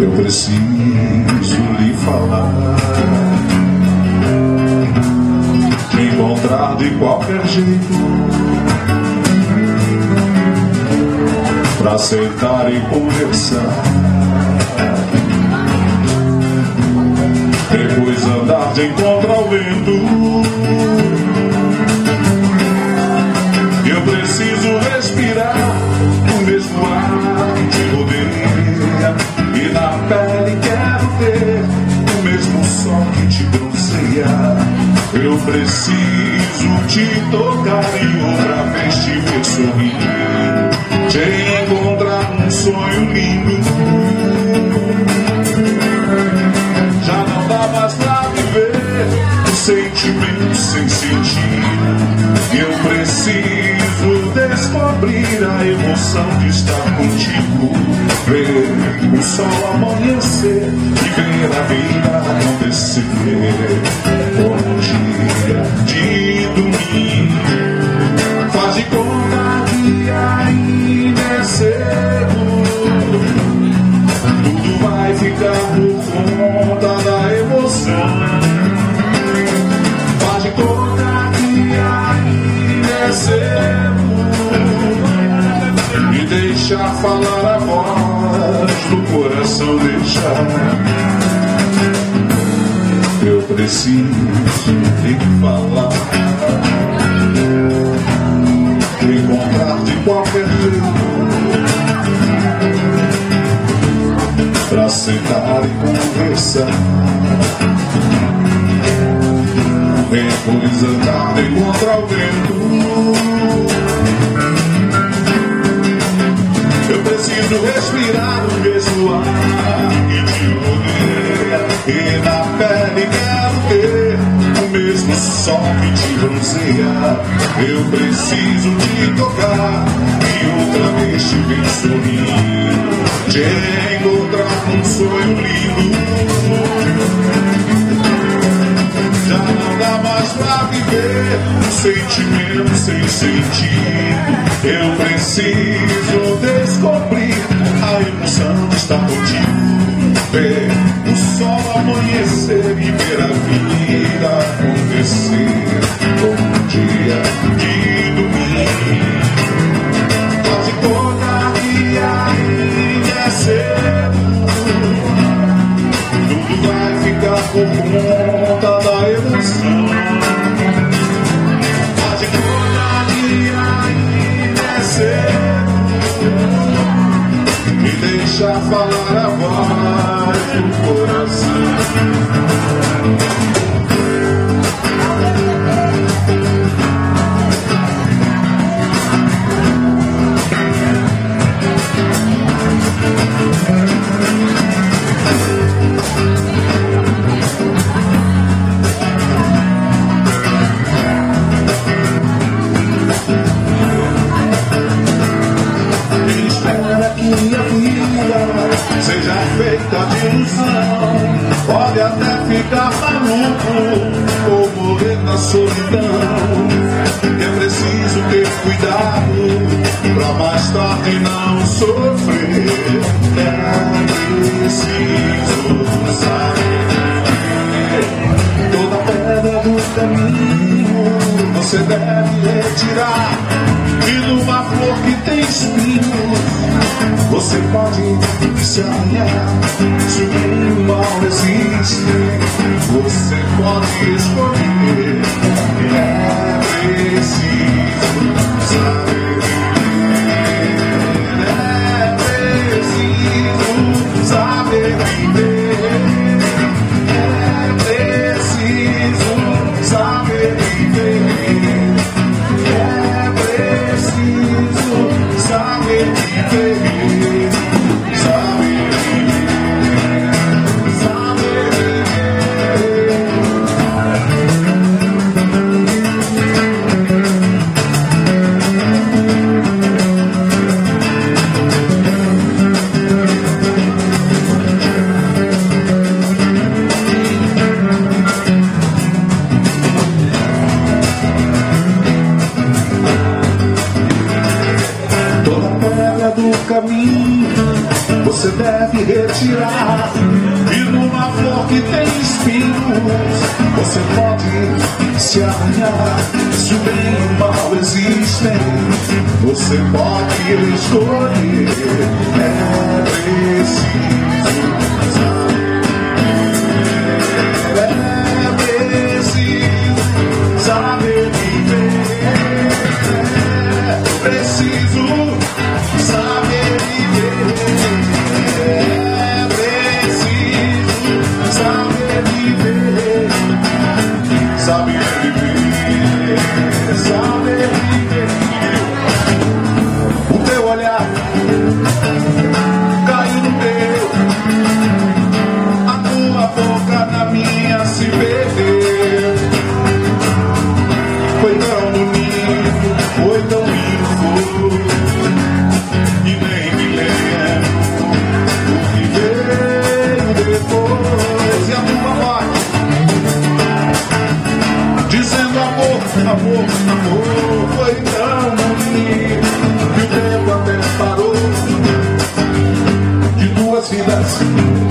Eu preciso lhe falar. Me encontrar de qualquer jeito. Pra sentar e conversar. Depois andar de encontro ao vento. Eu preciso respirar o mesmo ar que te rodeia. E na pele quero ter o mesmo sol que te bronzeia. Eu preciso te tocar e outra Eu preciso descobrir a emoção de estar contigo. Ver o sol amanhecer e ver a vida acontecer. Bom dia de domingo. Faz de conta E deixa falar a voz do coração deixar. Eu preciso te falar. Encontrar de qualquer jeito. Pra sentar e conversar. Depois andar de contra o vento. Preciso respirar o mesmo ar que te rodeia. E na pele quero ter o mesmo sol que te bronzeia. Eu preciso te tocar e outra vez te ver sorrir. Te encontrar num sonho lindo. Sentimento sem sentido. Eu preciso descobrir a emoção de estar contigo. Ver o sol amanhecer e ver a vida acontecer. Bom dia deixa falar a voz do coração. Solidão É preciso ter cuidado pra mais tarde não sofrer. É preciso saber Toda pedra do caminho você deve retirar E numa flor que tem espinhos Você pode se alinhar. Se o bem e o mal existem Você pode escolher. É preciso saber É preciso saber viver no caminho você deve retirar. E uma flor que tem espinhos, você pode se arranhar. Se o bem e o mal existem, você pode escolher. É nossas vidas.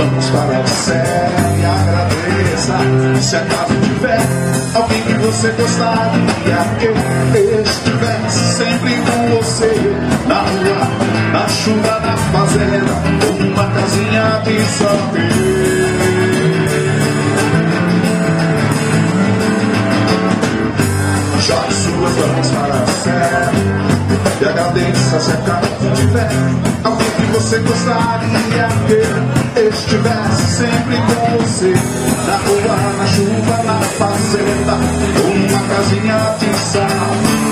vamos para a série e agradeça Se acaso tiver alguém que você gostaria que eu estivesse sempre com você. Na rua, na chuva, na fazenda, ou numa casinha de sorvete vamos para a serra E a cabeça se acaba de Alguém que você gostaria que estivesse sempre com você. Na rua, na chuva, na fazenda Uma casinha de sal.